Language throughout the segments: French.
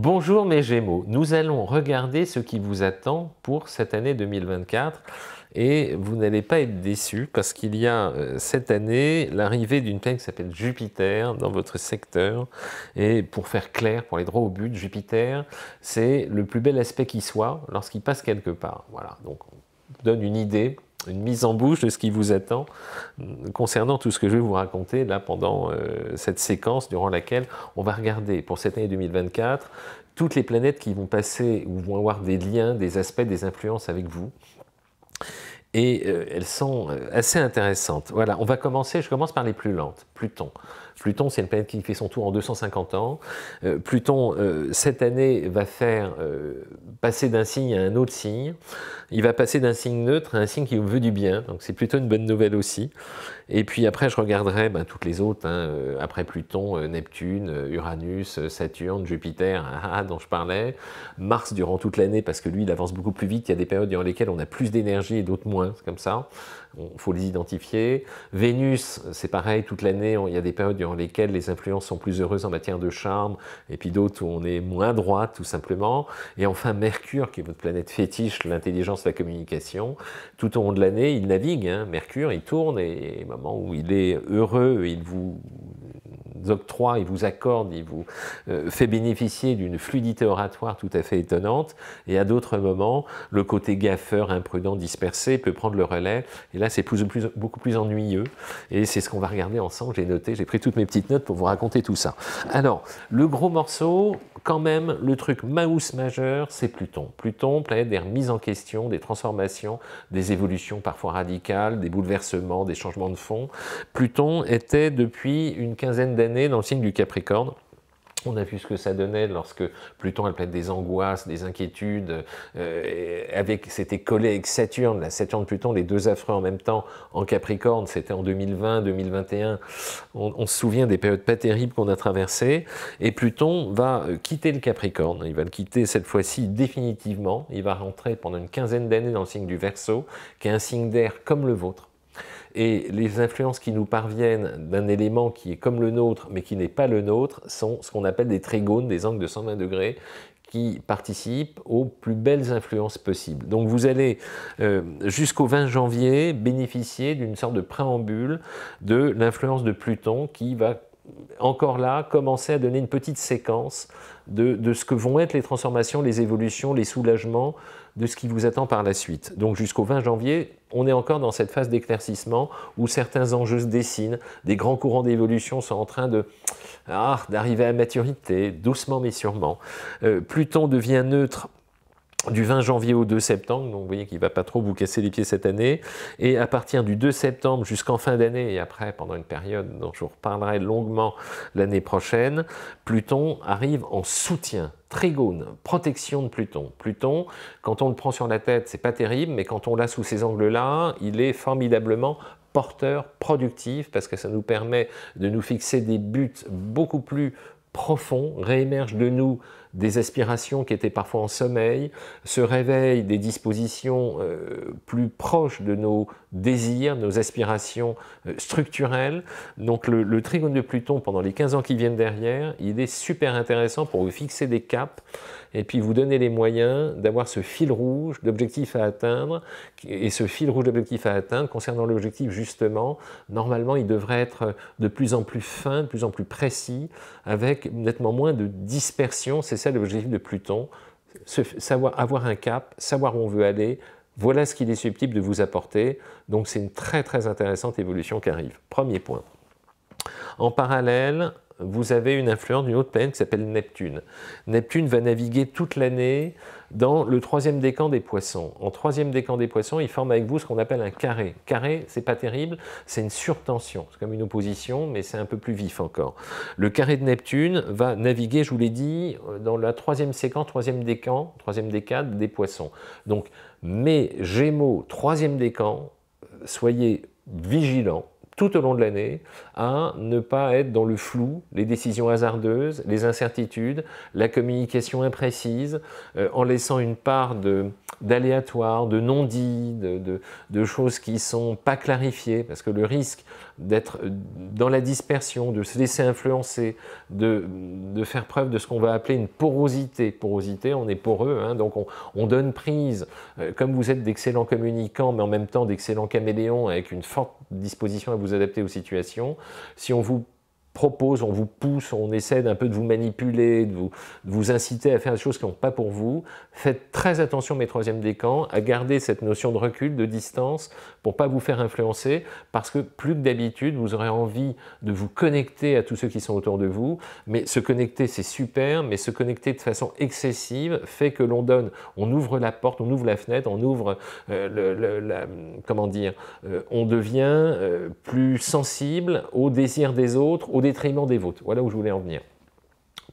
Bonjour mes Gémeaux, nous allons regarder ce qui vous attend pour cette année 2024 et vous n'allez pas être déçus parce qu'il y a euh, cette année l'arrivée d'une planète qui s'appelle Jupiter dans votre secteur et pour faire clair, pour aller droit au but, Jupiter c'est le plus bel aspect qui soit lorsqu'il passe quelque part. Voilà, donc on donne une idée une mise en bouche de ce qui vous attend concernant tout ce que je vais vous raconter là pendant euh, cette séquence durant laquelle on va regarder pour cette année 2024 toutes les planètes qui vont passer ou vont avoir des liens, des aspects, des influences avec vous. Et euh, elles sont euh, assez intéressantes. Voilà, on va commencer, je commence par les plus lentes, Pluton. Pluton, c'est une planète qui fait son tour en 250 ans. Pluton, cette année, va faire passer d'un signe à un autre signe il va passer d'un signe neutre à un signe qui vous veut du bien, donc c'est plutôt une bonne nouvelle aussi. Et puis après, je regarderai ben, toutes les autres, hein, euh, après Pluton, euh, Neptune, euh, Uranus, Saturne, Jupiter, ah, ah, dont je parlais, Mars durant toute l'année, parce que lui, il avance beaucoup plus vite, il y a des périodes durant lesquelles on a plus d'énergie et d'autres moins, c'est comme ça, il faut les identifier. Vénus, c'est pareil, toute l'année, il y a des périodes durant lesquelles les influences sont plus heureuses en matière de charme, et puis d'autres où on est moins droit, tout simplement. Et enfin, Mercure, qui est votre planète fétiche, l'intelligence la communication. Tout au long de l'année, il navigue, hein. Mercure, il tourne, et au moment où il est heureux, il vous octroie, il vous accorde, il vous euh, fait bénéficier d'une fluidité oratoire tout à fait étonnante, et à d'autres moments, le côté gaffeur, imprudent, dispersé peut prendre le relais, et là c'est beaucoup plus ennuyeux, et c'est ce qu'on va regarder ensemble, j'ai noté, j'ai pris toutes mes petites notes pour vous raconter tout ça. Alors, le gros morceau, quand même, le truc mouse majeur, c'est Pluton. Pluton, planète des remises en question, des transformations, des évolutions parfois radicales, des bouleversements, des changements de fond. Pluton était depuis une quinzaine d'années dans le signe du Capricorne. On a vu ce que ça donnait lorsque Pluton a peut-être des angoisses, des inquiétudes, euh, avec, c'était collé avec Saturne, la Saturne-Pluton, les deux affreux en même temps en Capricorne, c'était en 2020, 2021. On, se souvient des périodes pas terribles qu'on a traversées. Et Pluton va euh, quitter le Capricorne. Il va le quitter cette fois-ci définitivement. Il va rentrer pendant une quinzaine d'années dans le signe du Verseau, qui est un signe d'air comme le vôtre et les influences qui nous parviennent d'un élément qui est comme le nôtre, mais qui n'est pas le nôtre, sont ce qu'on appelle des trigones, des angles de 120 degrés, qui participent aux plus belles influences possibles. Donc vous allez euh, jusqu'au 20 janvier bénéficier d'une sorte de préambule de l'influence de Pluton qui va encore là commencer à donner une petite séquence de, de, ce que vont être les transformations, les évolutions, les soulagements de ce qui vous attend par la suite. Donc jusqu'au 20 janvier, on est encore dans cette phase d'éclaircissement où certains enjeux se dessinent, des grands courants d'évolution sont en train de ah, d'arriver à maturité, doucement mais sûrement. Euh, Pluton devient neutre du 20 janvier au 2 septembre, donc vous voyez qu'il ne va pas trop vous casser les pieds cette année, et à partir du 2 septembre jusqu'en fin d'année, et après pendant une période dont je vous reparlerai longuement l'année prochaine, Pluton arrive en soutien, trigone, protection de Pluton. Pluton, quand on le prend sur la tête, c'est pas terrible, mais quand on l'a sous ces angles-là, il est formidablement porteur, productif, parce que ça nous permet de nous fixer des buts beaucoup plus profonds, réémergent de nous des aspirations qui étaient parfois en sommeil, se réveillent des dispositions euh, plus proches de nos désirs, nos aspirations euh, structurelles. Donc le, le, trigone de Pluton, pendant les 15 ans qui viennent derrière, il est super intéressant pour vous fixer des caps et puis vous donner les moyens d'avoir ce fil rouge d'objectifs à atteindre. Et ce fil rouge d'objectifs à atteindre, concernant l'objectif justement, normalement il devrait être de plus en plus fin, de plus en plus précis, avec nettement moins de dispersion. C'est ça l'objectif de Pluton. savoir, avoir un cap, savoir où on veut aller, voilà ce qu'il est susceptible de vous apporter. Donc c'est une très très intéressante évolution qui arrive. Premier point. En parallèle, vous avez une influence d'une autre planète qui s'appelle Neptune. Neptune va naviguer toute l'année dans le troisième décan des poissons. En troisième décan des poissons, il forme avec vous ce qu'on appelle un carré. Carré, c'est pas terrible, c'est une surtension. C'est comme une opposition, mais c'est un peu plus vif encore. Le carré de Neptune va naviguer, je vous l'ai dit, dans la troisième séquence, troisième décan, troisième décade des poissons. Donc, mes Gémeaux, troisième décan, soyez vigilants, tout au long de l'année à ne pas être dans le flou, les décisions hasardeuses, les incertitudes, la communication imprécise, euh, en laissant une part d'aléatoire, de, non-dit, de, de, choses qui ne sont pas clarifiées, parce que le risque d'être dans la dispersion, de se laisser influencer, de, faire preuve de ce qu'on va appeler une porosité. Porosité, on est poreux, hein, donc on, donne prise. Euh, comme vous êtes d'excellents communicants, mais en même temps d'excellents caméléons avec une forte disposition à vous adapter aux situations, si on vous propose, on vous pousse, on essaie d'un peu de vous manipuler, de vous, inciter à faire des choses qui n'ont pas pour vous. Faites très attention, mes troisièmes décans, à garder cette notion de recul, de distance, pour pas vous faire influencer, parce que plus que d'habitude, vous aurez envie de vous connecter à tous ceux qui sont autour de vous. Mais se connecter, c'est super, mais se connecter de façon excessive fait que l'on donne, on ouvre la porte, on ouvre la fenêtre, on ouvre, euh, le, comment dire, euh, on devient euh, plus sensible aux désirs des autres, aux détriment des vôtres. Voilà où je voulais en venir.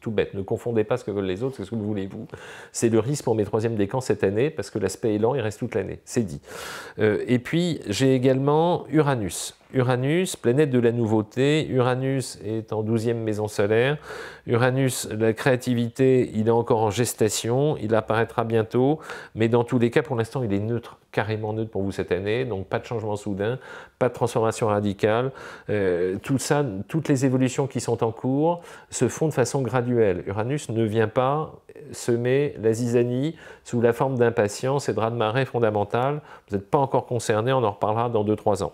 Tout bête, ne confondez pas ce que veulent les autres, c'est ce que voulez vous. C'est le risque pour mes troisièmes décans cette année, parce que l'aspect est lent, il reste toute l'année, c'est dit. Euh, et puis, j'ai également Uranus. Uranus, planète de la nouveauté. Uranus est en 12e maison solaire. Uranus, la créativité, il est encore en gestation. Il apparaîtra bientôt. Mais dans tous les cas, pour l'instant, il est neutre, carrément neutre pour vous cette année. Donc pas de changement soudain, pas de transformation radicale. Euh, tout ça, toutes les évolutions qui sont en cours se font de façon graduelle. Uranus ne vient pas semer la zizanie sous la forme d'impatience et de raz-de-marée fondamental. Vous n'êtes pas encore concerné, on en reparlera dans 2-3 ans.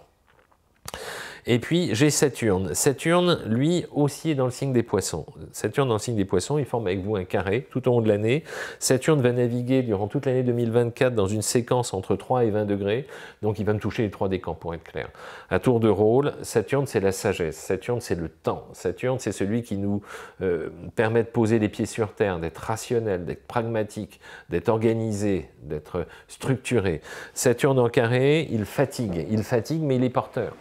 Et puis j'ai Saturne. Saturne, lui aussi, est dans le signe des poissons. Saturne dans le signe des poissons, il forme avec vous un carré tout au long de l'année. Saturne va naviguer durant toute l'année 2024 dans une séquence entre 3 et 20 degrés, donc il va me toucher les trois décans pour être clair. À tour de rôle, Saturne c'est la sagesse, Saturne c'est le temps, Saturne c'est celui qui nous euh, permet de poser les pieds sur terre, d'être rationnel, d'être pragmatique, d'être organisé, d'être structuré. Saturne en carré, il fatigue, il fatigue mais il est porteur.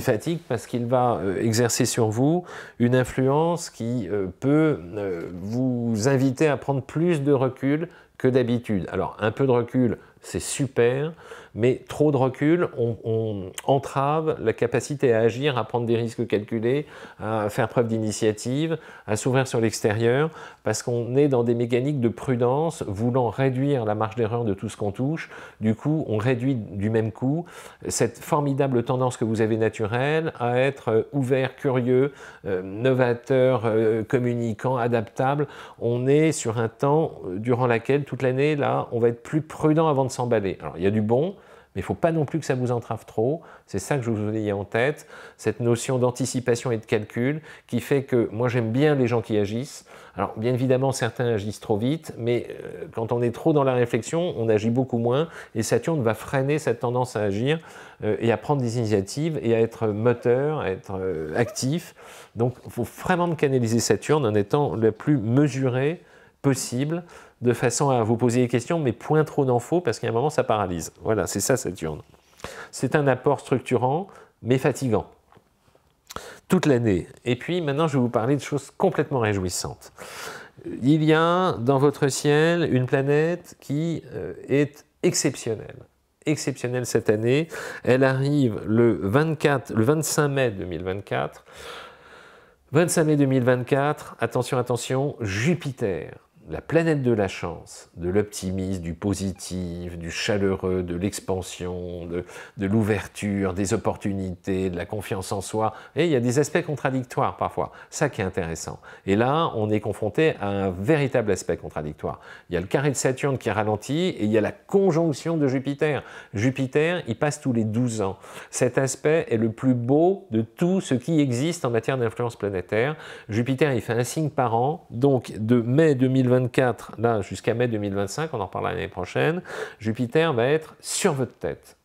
Fatigue parce qu'il va euh, exercer sur vous une influence qui euh, peut euh, vous inviter à prendre plus de recul que d'habitude. Alors un peu de recul, c'est super, mais trop de recul, on, entrave la capacité à agir, à prendre des risques calculés, à faire preuve d'initiative, à s'ouvrir sur l'extérieur, parce qu'on est dans des mécaniques de prudence, voulant réduire la marge d'erreur de tout ce qu'on touche. Du coup, on réduit du même coup cette formidable tendance que vous avez naturelle à être ouvert, curieux, euh, novateur, euh, communicant, adaptable. On est sur un temps euh, durant lequel, toute l'année, là, on va être plus prudent avant de s'emballer. Alors, il y a du bon, mais il ne faut pas non plus que ça vous entrave trop. C'est ça que je vous ai en tête, cette notion d'anticipation et de calcul qui fait que moi j'aime bien les gens qui agissent. Alors bien évidemment certains agissent trop vite, mais euh, quand on est trop dans la réflexion, on agit beaucoup moins et Saturne va freiner cette tendance à agir euh, et à prendre des initiatives et à être moteur, à être euh, actif. Donc il faut vraiment canaliser Saturne en étant le plus mesuré possible de façon à vous poser des questions, mais point trop d'infos, parce qu'à un moment, ça paralyse. Voilà, c'est ça Saturne. C'est un apport structurant, mais fatigant. Toute l'année. Et puis, maintenant, je vais vous parler de choses complètement réjouissantes. Il y a dans votre ciel une planète qui euh, est exceptionnelle. Exceptionnelle cette année. Elle arrive le, 24, le 25 mai 2024. 25 mai 2024, attention, attention, Jupiter la planète de la chance, de l'optimisme, du positif, du chaleureux, de l'expansion, de, l'ouverture, des opportunités, de la confiance en soi. Et il y a des aspects contradictoires parfois. Ça qui est intéressant. Et là, on est confronté à un véritable aspect contradictoire. Il y a le carré de Saturne qui ralentit et il y a la conjonction de Jupiter. Jupiter, il passe tous les 12 ans. Cet aspect est le plus beau de tout ce qui existe en matière d'influence planétaire. Jupiter, il fait un signe par an. Donc, de mai 2020 là jusqu'à mai 2025, on en reparlera l'année prochaine, Jupiter va être sur votre tête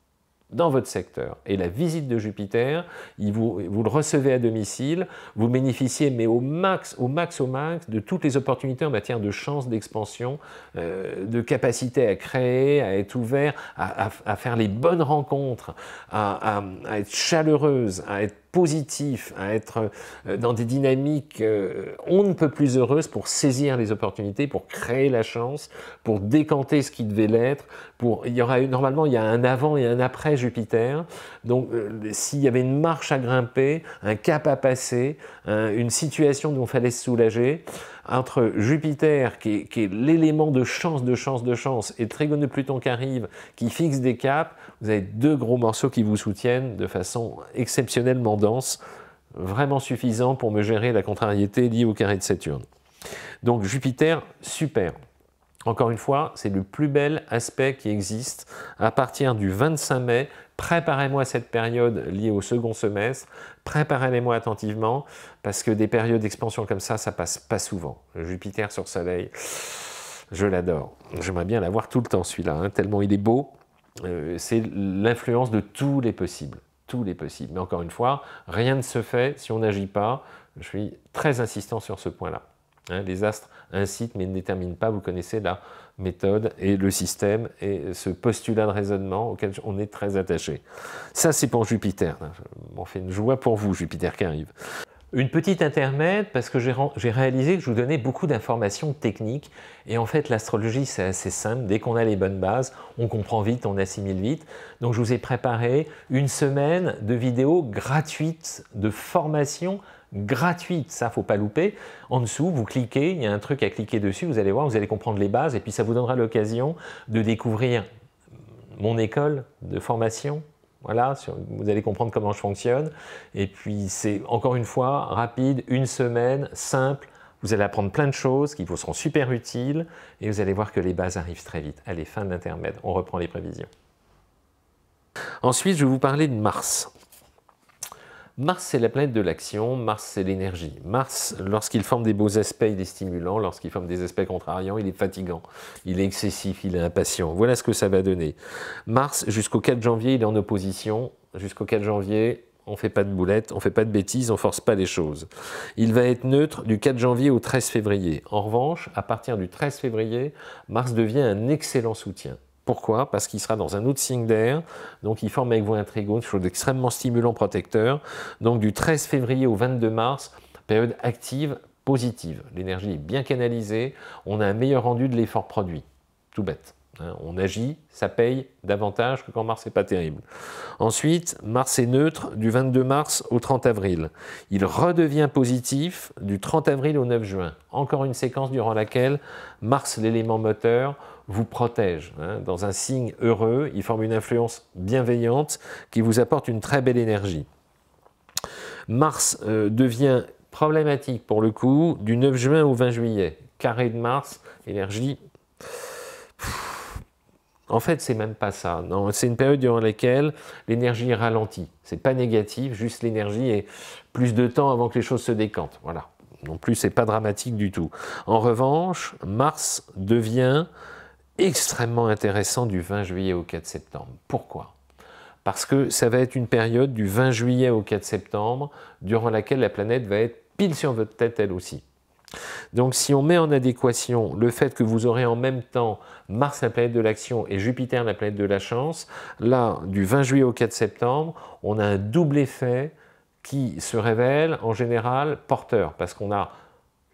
dans votre secteur. Et la visite de Jupiter, vous, vous, le recevez à domicile, vous bénéficiez, mais au max, au max, au max, de toutes les opportunités en matière de chance d'expansion, euh, de capacité à créer, à être ouvert, à, faire les bonnes rencontres, à, à être chaleureuse, à être positif, à être euh, dans des dynamiques euh, on ne peut plus heureuses pour saisir les opportunités, pour créer la chance, pour décanter ce qui devait l'être. Pour, il y aura normalement il y a un avant et un après Jupiter. Donc euh, s'il y avait une marche à grimper, un cap à passer, une situation dont il fallait se soulager, entre Jupiter, qui est, l'élément de chance, de chance, de chance, et Trigone de Pluton qui arrive, qui fixe des caps, vous avez deux gros morceaux qui vous soutiennent de façon exceptionnellement dense, vraiment suffisant pour me gérer la contrariété liée au carré de Saturne. Donc Jupiter, super. Encore une fois, c'est le plus bel aspect qui existe à partir du 25 mai. Préparez-moi cette période liée au second semestre. Préparez-les-moi attentivement parce que des périodes d'expansion comme ça, ça passe pas souvent. Jupiter sur Soleil, je l'adore. J'aimerais bien l'avoir tout le temps celui-là, hein, tellement il est beau. Euh, c'est l'influence de tous les possibles. Tous les possibles. Mais encore une fois, rien ne se fait si on n'agit pas. Je suis très insistant sur ce point-là. Hein, les astres incitent mais ne déterminent pas. Vous connaissez la méthode et le système et ce postulat de raisonnement auquel on est très attaché. Ça, c'est pour Jupiter. On fait une joie pour vous, Jupiter qui arrive. Une petite intermède parce que j'ai réalisé que je vous donnais beaucoup d'informations techniques et en fait l'astrologie c'est assez simple, dès qu'on a les bonnes bases, on comprend vite, on assimile vite. Donc je vous ai préparé une semaine de vidéos gratuites de formation gratuite, ça faut pas louper. En dessous, vous cliquez, il y a un truc à cliquer dessus, vous allez voir, vous allez comprendre les bases et puis ça vous donnera l'occasion de découvrir mon école de formation. Voilà, vous allez comprendre comment je fonctionne. Et puis c'est encore une fois rapide, une semaine, simple. Vous allez apprendre plein de choses qui vous seront super utiles et vous allez voir que les bases arrivent très vite. Allez, fin de l'intermède, on reprend les prévisions. Ensuite, je vais vous parler de Mars. Mars, c'est la planète de l'action, Mars, c'est l'énergie. Mars, lorsqu'il forme des beaux aspects, il est stimulant, lorsqu'il forme des aspects contrariants, il est fatigant, il est excessif, il est impatient. Voilà ce que ça va donner. Mars, jusqu'au 4 janvier, il est en opposition. Jusqu'au 4 janvier, on ne fait pas de boulettes, on ne fait pas de bêtises, on ne force pas les choses. Il va être neutre du 4 janvier au 13 février. En revanche, à partir du 13 février, Mars devient un excellent soutien. Pourquoi? Parce qu'il sera dans un autre signe d'air, donc il forme avec vous un trigone, chose extrêmement stimulant, protecteur. Donc du 13 février au 22 mars, période active, positive. L'énergie est bien canalisée, on a un meilleur rendu de l'effort produit. Tout bête. Hein. on agit, ça paye davantage que quand Mars n'est pas terrible. Ensuite, Mars est neutre du 22 mars au 30 avril. Il redevient positif du 30 avril au 9 juin. Encore une séquence durant laquelle Mars, l'élément moteur, vous protège. Hein. Dans un signe heureux, il forme une influence bienveillante qui vous apporte une très belle énergie. Mars euh, devient problématique pour le coup du 9 juin au 20 juillet. Carré de Mars, énergie. En fait, c'est même pas ça. C'est une période durant laquelle l'énergie ralentit. C'est pas négatif, juste l'énergie est plus de temps avant que les choses se décantent. Voilà. Non plus, c'est pas dramatique du tout. En revanche, Mars devient extrêmement intéressant du 20 juillet au 4 septembre. Pourquoi? Parce que ça va être une période du 20 juillet au 4 septembre durant laquelle la planète va être pile sur votre tête elle aussi. Donc si on met en adéquation le fait que vous aurez en même temps Mars, la planète de l'action, et Jupiter, la planète de la chance, là, du 20 juillet au 4 septembre, on a un double effet qui se révèle en général porteur, parce qu'on a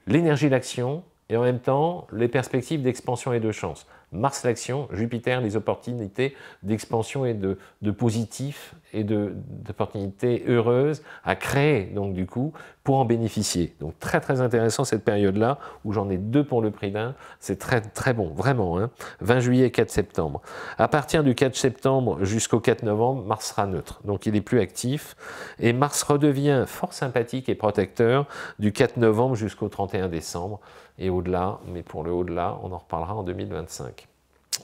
l'énergie d'action et en même temps les perspectives d'expansion et de chance. Mars l'action, Jupiter les opportunités d'expansion et de, de, positif et d'opportunités heureuses à créer donc du coup pour en bénéficier. Donc très très intéressant cette période-là où j'en ai deux pour le prix d'un, c'est très très bon, vraiment. 20 hein. juillet 4 septembre. À partir du 4 septembre jusqu'au 4 novembre, Mars sera neutre, donc il est plus actif et Mars redevient fort sympathique et protecteur du 4 novembre jusqu'au 31 décembre et au-delà, mais pour le au-delà, on en reparlera en 2025.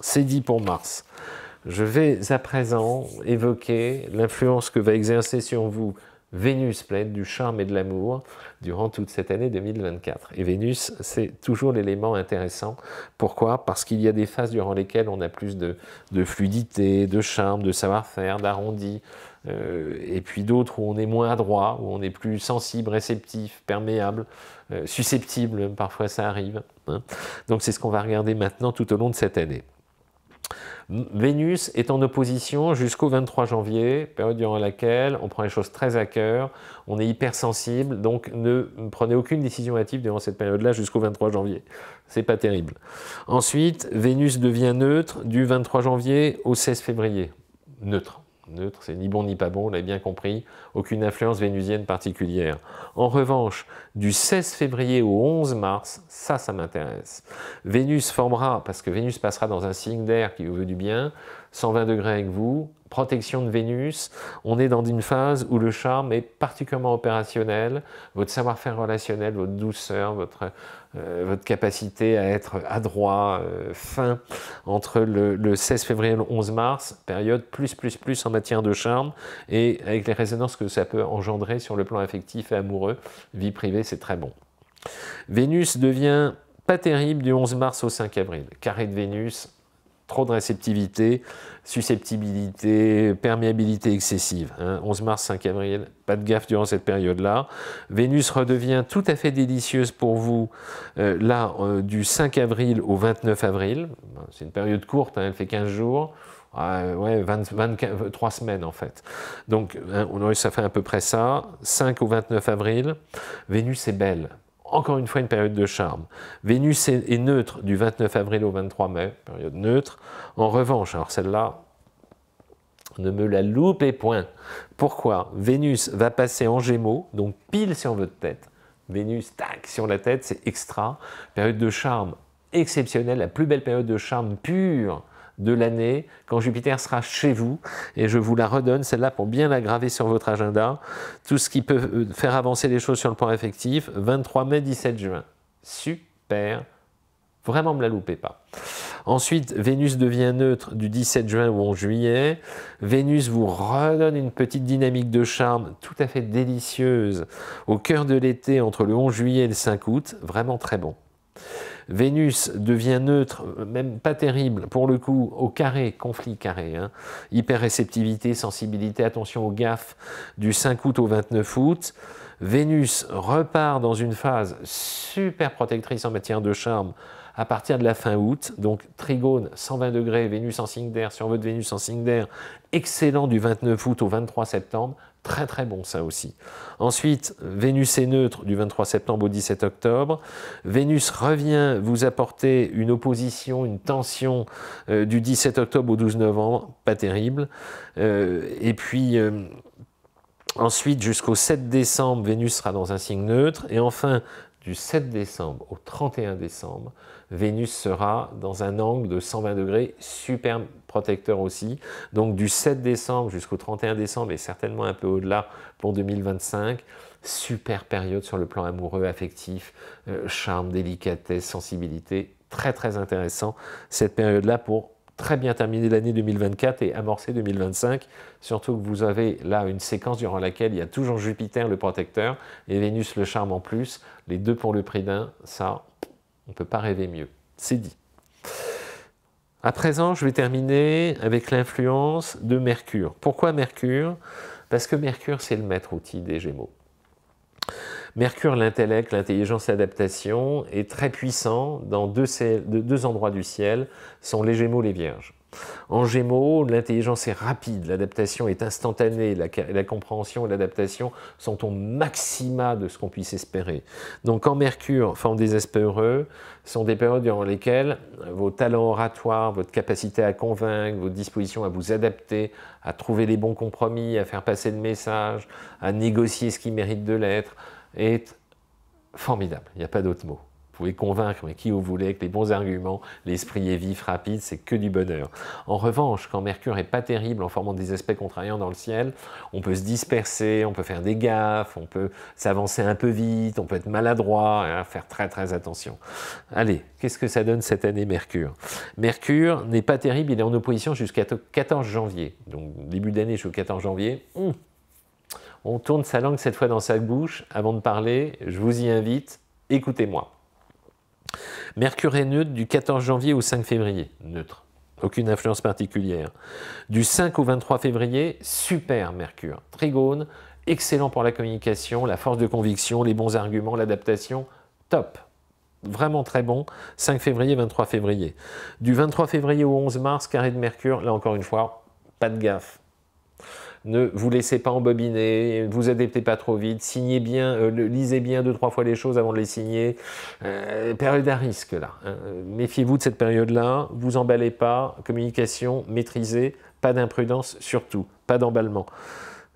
C'est dit pour Mars. Je vais à présent évoquer l'influence que va exercer sur vous Vénus, pleine du charme et de l'amour, durant toute cette année 2024. Et Vénus, c'est toujours l'élément intéressant. Pourquoi? Parce qu'il y a des phases durant lesquelles on a plus de, fluidité, de charme, de savoir-faire, d'arrondi, euh, et puis d'autres où on est moins adroit, où on est plus sensible, réceptif, perméable, euh, susceptible, parfois ça arrive. Hein. Donc c'est ce qu'on va regarder maintenant tout au long de cette année. Vénus est en opposition jusqu'au 23 janvier, période durant laquelle on prend les choses très à cœur, on est hypersensible, donc ne prenez aucune décision hâtive durant cette période-là jusqu'au 23 janvier. C'est pas terrible. Ensuite, Vénus devient neutre du 23 janvier au 16 février. Neutre neutre, c'est ni bon ni pas bon, on l'a bien compris, aucune influence vénusienne particulière. En revanche, du 16 février au 11 mars, ça, ça m'intéresse. Vénus formera, parce que Vénus passera dans un signe d'air qui vous veut du bien, 120 degrés avec vous, protection de Vénus, on est dans une phase où le charme est particulièrement opérationnel, votre savoir-faire relationnel, votre douceur, votre euh, votre capacité à être adroit, euh, fin, entre le, 16 février et le 11 mars, période plus, plus, plus en matière de charme, et avec les résonances que ça peut engendrer sur le plan affectif et amoureux, vie privée, c'est très bon. Vénus devient pas terrible du 11 mars au 5 avril. Carré de Vénus, trop de réceptivité, susceptibilité, perméabilité excessive. 11 hein. mars, 5 avril, pas de gaffe durant cette période-là. Vénus redevient tout à fait délicieuse pour vous, euh, là, euh, du 5 avril au 29 avril. C'est une période courte, hein, elle fait 15 jours. ouais, 23 semaines en fait. Donc, hein, ça fait à peu près ça. 5 au 29 avril. Vénus est belle encore une fois une période de charme. Vénus est, neutre du 29 avril au 23 mai, période neutre. En revanche, alors celle-là, ne me la loupez point. Pourquoi? Vénus va passer en gémeaux, donc pile sur votre tête. Vénus, tac, sur la tête, c'est extra. Période de charme exceptionnelle, la plus belle période de charme pure de l'année, quand Jupiter sera chez vous, et je vous la redonne, celle-là, pour bien la graver sur votre agenda, tout ce qui peut euh, faire avancer les choses sur le plan affectif, 23 mai, 17 juin. Super, vraiment ne me la loupez pas. Ensuite, Vénus devient neutre du 17 juin au 11 juillet. Vénus vous redonne une petite dynamique de charme tout à fait délicieuse au cœur de l'été entre le 11 juillet et le 5 août, vraiment très bon. Vénus devient neutre, même pas terrible, pour le coup, au carré, conflit carré, hein. hyper-réceptivité, sensibilité, attention aux gaffes, du 5 août au 29 août. Vénus repart dans une phase super protectrice en matière de charme à partir de la fin août, donc trigone 120 degrés, Vénus en signe d'air, sur votre Vénus en signe d'air, excellent du 29 août au 23 septembre, Très très bon ça aussi. Ensuite, Vénus est neutre du 23 septembre au 17 octobre. Vénus revient vous apporter une opposition, une tension euh, du 17 octobre au 12 novembre, pas terrible. Euh, et puis euh, ensuite, jusqu'au 7 décembre, Vénus sera dans un signe neutre. Et enfin, du 7 décembre au 31 décembre, Vénus sera dans un angle de 120 degrés, super protecteur aussi. Donc du 7 décembre jusqu'au 31 décembre et certainement un peu au-delà pour 2025, super période sur le plan amoureux, affectif, euh, charme, délicatesse, sensibilité, très très intéressant. Cette période-là pour très bien terminer l'année 2024 et amorcer 2025, surtout que vous avez là une séquence durant laquelle il y a toujours Jupiter le protecteur et Vénus le charme en plus, les deux pour le prix d'un, ça, on ne peut pas rêver mieux. C'est dit. À présent, je vais terminer avec l'influence de Mercure. Pourquoi Mercure? Parce que Mercure, c'est le maître outil des Gémeaux. Mercure, l'intellect, l'intelligence, l'adaptation, est très puissant dans deux, deux endroits du ciel, sont les Gémeaux, les Vierges. En Gémeaux, l'intelligence est rapide, l'adaptation est instantanée, la, compréhension et l'adaptation sont au maxima de ce qu'on puisse espérer. Donc en Mercure, forme des heureux, sont des périodes durant lesquelles vos talents oratoires, votre capacité à convaincre, votre disposition à vous adapter, à trouver les bons compromis, à faire passer le message, à négocier ce qui mérite de l'être, est formidable. Il n'y a pas d'autre mot. Vous pouvez convaincre mais qui vous voulez avec les bons arguments, l'esprit est vif, rapide, c'est que du bonheur. En revanche, quand Mercure n'est pas terrible en formant des aspects contrariants dans le ciel, on peut se disperser, on peut faire des gaffes, on peut s'avancer un peu vite, on peut être maladroit, hein, faire très très attention. Allez, qu'est-ce que ça donne cette année Mercure? Mercure n'est pas terrible, il est en opposition jusqu'à 14 janvier. Donc début d'année jusqu'au 14 janvier, hum, on tourne sa langue cette fois dans sa bouche avant de parler, je vous y invite, écoutez-moi. Mercure est neutre du 14 janvier au 5 février, neutre, aucune influence particulière. Du 5 au 23 février, super Mercure, trigone, excellent pour la communication, la force de conviction, les bons arguments, l'adaptation, top. vraiment très bon, 5 février, 23 février. Du 23 février au 11 mars, carré de Mercure, là encore une fois, pas de gaffe. Ne vous laissez pas embobiner, vous adaptez pas trop vite, signez bien, euh, lisez bien deux, trois fois les choses avant de les signer. Euh, période à risque là. Hein. Méfiez-vous de cette période-là, vous emballez pas, communication maîtrisée, pas d'imprudence surtout, pas d'emballement.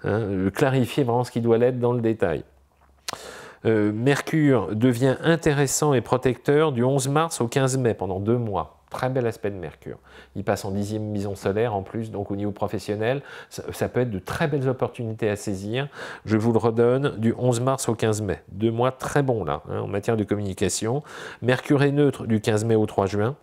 Hein. clarifiez vraiment ce qui doit l'être dans le détail. Euh, Mercure devient intéressant et protecteur du 11 mars au 15 mai, pendant deux mois. Très bel aspect de Mercure. Il passe en dixième maison solaire en plus, donc au niveau professionnel, ça, peut être de très belles opportunités à saisir. Je vous le redonne, du 11 mars au 15 mai. Deux mois très bons là, hein, en matière de communication. Mercure est neutre du 15 mai au 3 juin.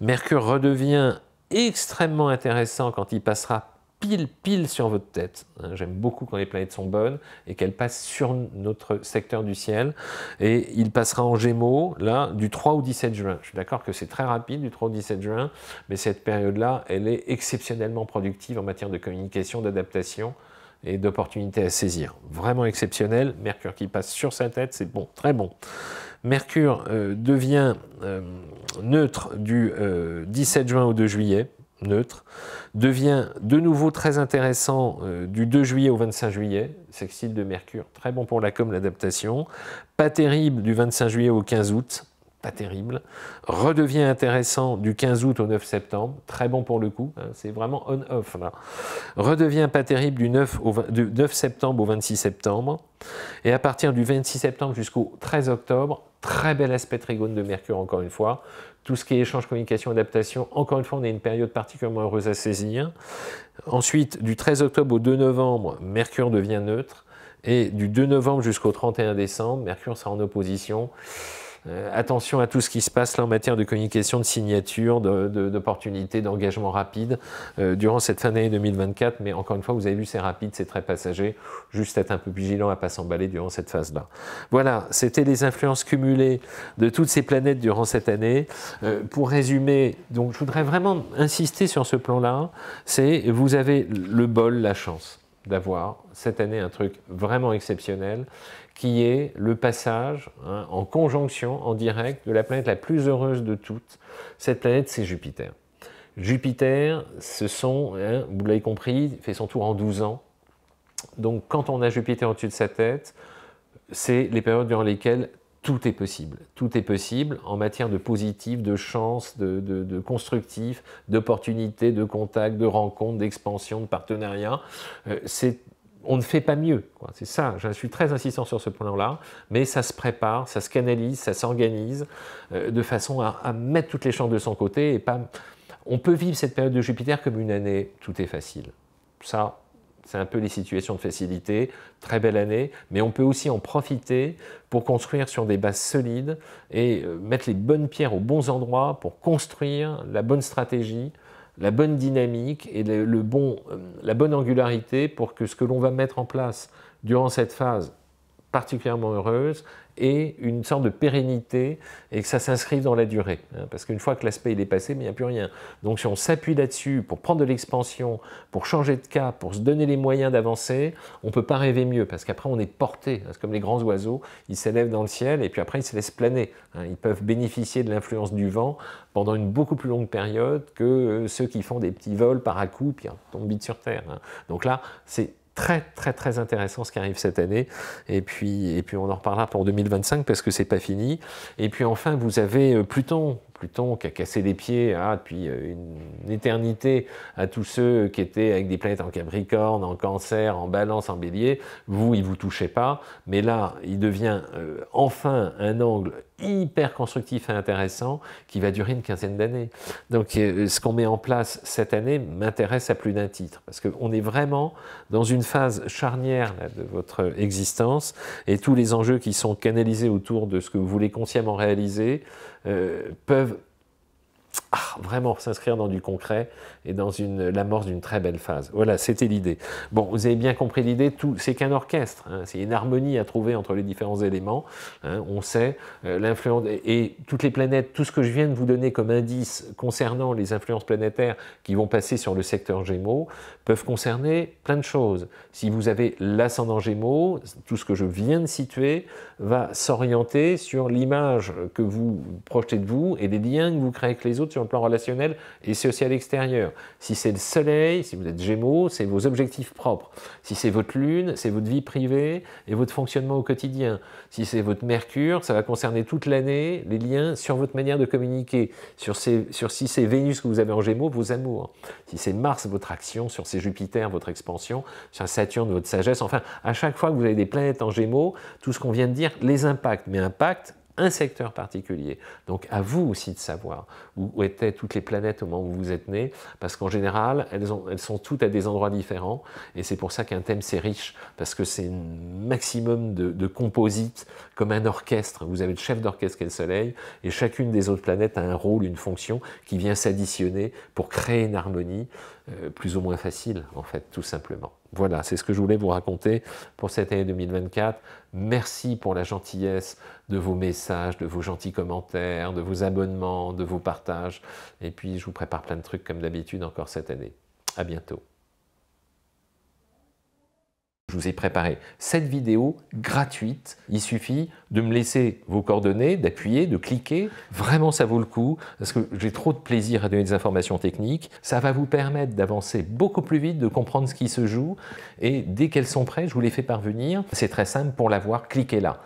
Mercure redevient extrêmement intéressant quand il passera pile, pile sur votre tête. Hein, j'aime beaucoup quand les planètes sont bonnes et qu'elles passent sur notre secteur du ciel. Et il passera en Gémeaux, là, du 3 au 17 juin. Je suis d'accord que c'est très rapide, du 3 au 17 juin, mais cette période-là, elle est exceptionnellement productive en matière de communication, d'adaptation et d'opportunités à saisir. Vraiment exceptionnel. Mercure qui passe sur sa tête, c'est bon, très bon. Mercure euh, devient euh, neutre du 17 euh, juin au 2 juillet neutre, devient de nouveau très intéressant euh, du 2 juillet au 25 juillet, sextile de Mercure, très bon pour la com, l'adaptation, pas terrible du 25 juillet au 15 août, pas terrible, redevient intéressant du 15 août au 9 septembre, très bon pour le coup, hein, c'est vraiment on-off là, redevient pas terrible du 9, au, du 9 septembre au 26 septembre, et à partir du 26 septembre jusqu'au 13 octobre, très bel aspect trigone de Mercure encore une fois, tout ce qui est échange, communication, adaptation, encore une fois, on a une période particulièrement heureuse à saisir. Ensuite, du 13 octobre au 2 novembre, Mercure devient neutre. Et du 2 novembre jusqu'au 31 décembre, Mercure sera en opposition. Euh, attention à tout ce qui se passe là en matière de communication, de signature, d'opportunités, d'engagement rapide euh, durant cette fin d'année 2024. Mais encore une fois, vous avez vu, c'est rapide, c'est très passager. Juste être un peu vigilant à ne pas s'emballer durant cette phase-là. Voilà, c'était les influences cumulées de toutes ces planètes durant cette année. Euh, pour résumer, donc je voudrais vraiment insister sur ce plan-là, c'est vous avez le bol, la chance d'avoir cette année un truc vraiment exceptionnel qui est le passage hein, en conjonction, en direct, de la planète la plus heureuse de toutes. Cette planète, c'est Jupiter. Jupiter, ce sont, hein, vous l'avez compris, fait son tour en 12 ans. Donc quand on a Jupiter au-dessus de sa tête, c'est les périodes durant lesquelles tout est possible. Tout est possible en matière de positif, de chance, de, constructif, d'opportunité, de contact, de rencontre, d'expansion, de partenariat. Euh, on ne fait pas mieux. C'est ça, je suis très insistant sur ce point-là, mais ça se prépare, ça se canalise, ça s'organise euh, de façon à, mettre toutes les chances de son côté. Et pas... On peut vivre cette période de Jupiter comme une année, tout est facile. Ça, c'est un peu les situations de facilité, très belle année, mais on peut aussi en profiter pour construire sur des bases solides et euh, mettre les bonnes pierres aux bons endroits pour construire la bonne stratégie, la bonne dynamique et le, bon, euh, la bonne angularité pour que ce que l'on va mettre en place durant cette phase particulièrement heureuse et une sorte de pérennité et que ça s'inscrive dans la durée. Hein, parce qu'une fois que l'aspect est passé, il n'y a plus rien. Donc si on s'appuie là-dessus pour prendre de l'expansion, pour changer de cap, pour se donner les moyens d'avancer, on ne peut pas rêver mieux parce qu'après on est porté. C'est comme les grands oiseaux, ils s'élèvent dans le ciel et puis après ils se laissent planer. Hein. ils peuvent bénéficier de l'influence du vent pendant une beaucoup plus longue période que euh, ceux qui font des petits vols par à coup puis tombent vite sur terre. Hein. Donc là, c'est très très très intéressant ce qui arrive cette année. Et puis, et puis on en reparlera pour 2025 parce que c'est pas fini. Et puis enfin vous avez euh, Pluton Pluton qui a cassé les pieds ah, depuis euh, une éternité à tous ceux qui étaient avec des planètes en Capricorne, en Cancer, en Balance, en Bélier. Vous, il vous touchait pas, mais là, il devient euh, enfin un angle hyper constructif et intéressant qui va durer une quinzaine d'années. Donc euh, ce qu'on met en place cette année m'intéresse à plus d'un titre, parce qu'on est vraiment dans une phase charnière de votre existence, et tous les enjeux qui sont canalisés autour de ce que vous voulez consciemment réaliser, peuvent ah, vraiment s'inscrire dans du concret et dans l'amorce d'une très belle phase. Voilà, c'était l'idée. Bon, vous avez bien compris l'idée, c'est qu'un orchestre, hein. c'est une harmonie à trouver entre les différents éléments. Hein. on sait euh, l'influence, et, toutes les planètes, tout ce que je viens de vous donner comme indice concernant les influences planétaires qui vont passer sur le secteur Gémeaux, peuvent concerner plein de choses. Si vous avez l'ascendant Gémeaux, tout ce que je viens de situer va s'orienter sur l'image que vous projetez de vous et les liens que vous créez avec les autres sur le plan relationnel et social extérieur. Si c'est le soleil, si vous êtes gémeaux, c'est vos objectifs propres. Si c'est votre lune, c'est votre vie privée et votre fonctionnement au quotidien. Si c'est votre mercure, ça va concerner toute l'année les liens sur votre manière de communiquer. Sur, si c'est Vénus que vous avez en gémeaux, vos amours. Si c'est Mars, votre action. Sur c'est Jupiter, votre expansion. Sur Saturne, votre sagesse. Enfin, à chaque fois que vous avez des planètes en gémeaux, tout ce qu'on vient de dire les impacts. Mais impact un secteur particulier. Donc à vous aussi de savoir où étaient toutes les planètes au moment où vous êtes né, parce qu'en général, elles, ont, elles, sont toutes à des endroits différents, et c'est pour ça qu'un thème c'est riche, parce que c'est un maximum de, de composites, comme un orchestre. Vous avez le chef d'orchestre qui est le Soleil, et chacune des autres planètes a un rôle, une fonction qui vient s'additionner pour créer une harmonie euh, plus ou moins facile, en fait, tout simplement. Voilà, c'est ce que je voulais vous raconter pour cette année 2024. Merci pour la gentillesse de vos messages, de vos gentils commentaires, de vos abonnements, de vos partages. Et puis, je vous prépare plein de trucs comme d'habitude encore cette année. À bientôt. Je vous ai préparé cette vidéo gratuite. Il suffit de me laisser vos coordonnées, d'appuyer, de cliquer. Vraiment, ça vaut le coup parce que j'ai trop de plaisir à donner des informations techniques. Ça va vous permettre d'avancer beaucoup plus vite, de comprendre ce qui se joue. Et dès qu'elles sont prêtes, je vous les fais parvenir. C'est très simple pour l'avoir. Cliquez là.